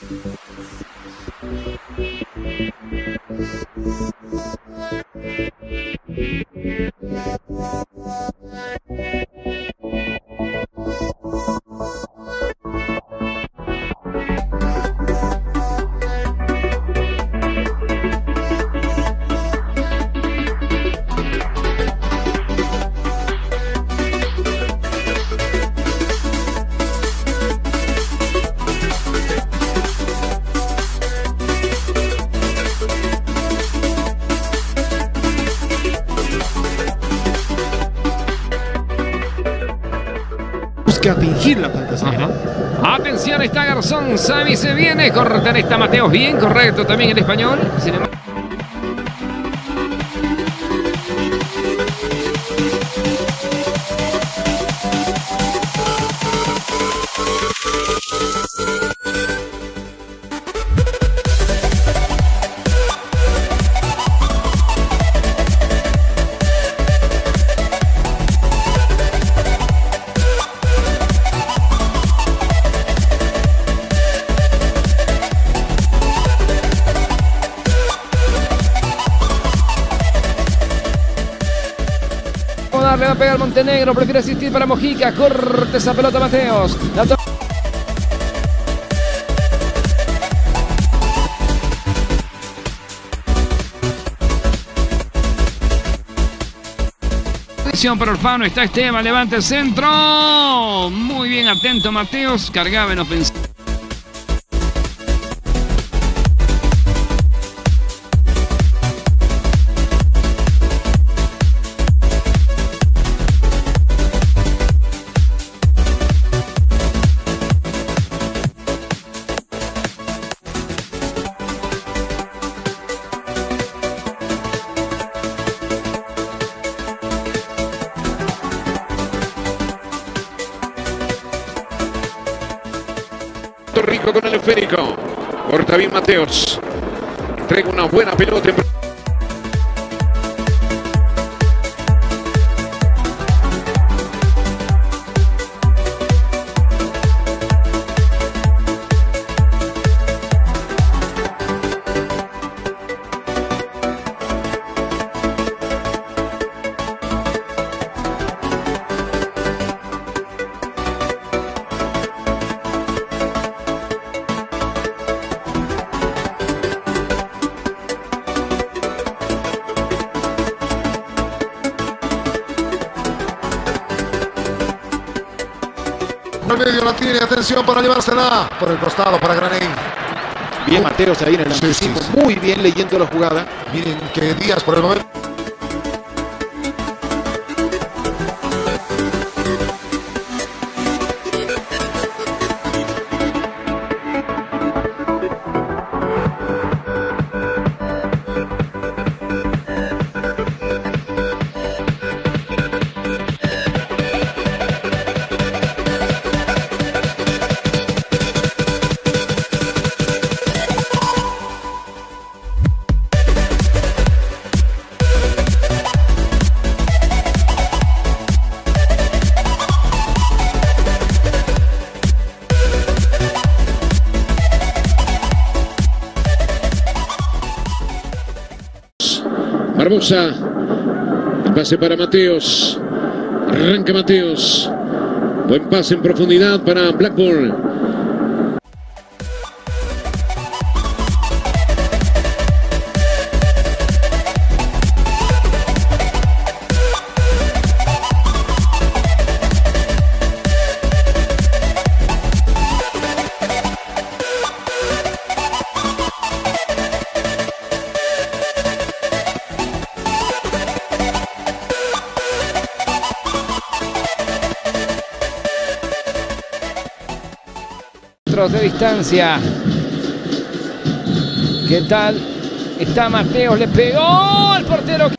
Thank you. Busca fingir la fantasía. Ajá. Atención, está Garzón. Xavi se viene. Corten está Mateos. Bien, correcto también el español. Sin embargo, Le va a pegar Montenegro, prefiere asistir para Mojica, corte esa pelota Mateos. La para Orfano, está Esteban, levanta el centro. Muy bien, atento Mateos, cargaba en ofensiva. Rico con el esférico. Corta Mateos. Entrega una buena pelota. Al medio la tiene, atención para llevársela. Por el costado para Graney. Bien Mateos ahí en el Sí, sí, anticipo. sí. Muy bien leyendo la jugada. Miren que Díaz por el momento. Barbosa. Pase para Mateos. Arranca Mateos. Buen pase en profundidad para Blackburn. De distancia. ¿Qué tal? Está Mateos, le pegó al portero.